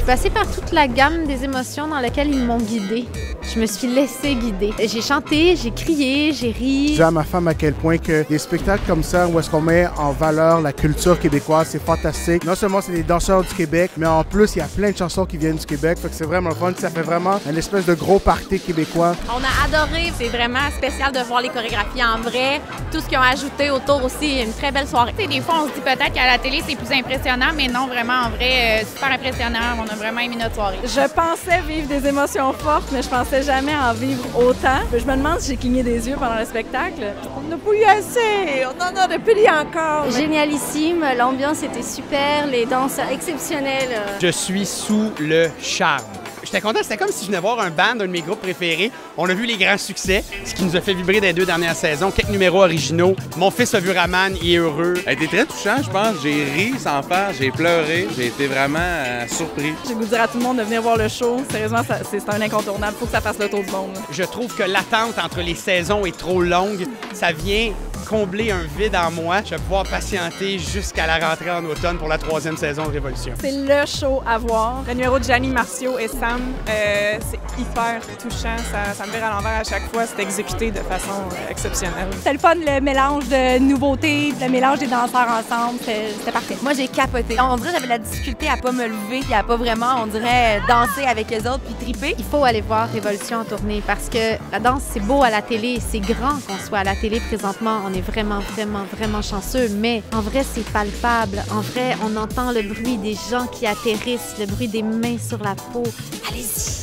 suis passée par toute la gamme des émotions dans laquelle ils m'ont guidée. Je me suis laissée guider. J'ai chanté, j'ai crié, j'ai ri. Je dis à ma femme à quel point que des spectacles comme ça, où est-ce qu'on met en valeur la culture québécoise, c'est fantastique. Non seulement c'est des danseurs du Québec, mais en plus, il y a plein de chansons qui viennent du Québec. Fait que c'est vraiment le fun. Ça fait vraiment une espèce de gros party québécois. On a adoré. C'est vraiment spécial de voir les chorégraphies en vrai. Tout ce qu'ils ont ajouté autour aussi, une très belle soirée. Tu sais, des fois, on se dit peut-être qu'à la télé, c'est plus impressionnant, mais non, vraiment, en vrai, euh, super impressionnant. On a vraiment aimé notre soirée. Je pensais vivre des émotions fortes, mais je pensais jamais en vivre autant. Je me demande si j'ai cligné des yeux pendant le spectacle. On n'a pas eu assez, on en a de plus encore. Génialissime, l'ambiance était super, les danseurs exceptionnels. Je suis sous le charme. J'étais content, c'était comme si je venais voir un band d'un de mes groupes préférés. On a vu les grands succès, ce qui nous a fait vibrer dans les deux dernières saisons, quelques numéros originaux. Mon fils a vu Raman, il est heureux. A été très touchant, je pense. J'ai ri sans faire, j'ai pleuré, j'ai été vraiment euh, surpris. Je vais vous dire à tout le monde de venir voir le show. Sérieusement, c'est un incontournable. Faut que ça fasse le tour du monde. Je trouve que l'attente entre les saisons est trop longue. Ça vient combler un vide en moi. Je vais pouvoir patienter jusqu'à la rentrée en automne pour la troisième saison de Révolution. C'est le show à voir. Le numéro de Gianni Marcio et Sam, euh, c'est hyper touchant. Ça, ça me vire à l'envers à chaque fois. C'est exécuté de façon euh, exceptionnelle. C'était le fun, le mélange de nouveautés, le mélange des danseurs ensemble, c'était parfait. Moi, j'ai capoté. On dirait que j'avais de la difficulté à pas me lever puis à pas vraiment, on dirait, danser avec les autres puis triper. Il faut aller voir Révolution en tournée parce que la danse, c'est beau à la télé, c'est grand qu'on soit à la télé présentement. On vraiment, vraiment, vraiment chanceux, mais en vrai, c'est palpable. En vrai, on entend le bruit des gens qui atterrissent, le bruit des mains sur la peau. Allez-y!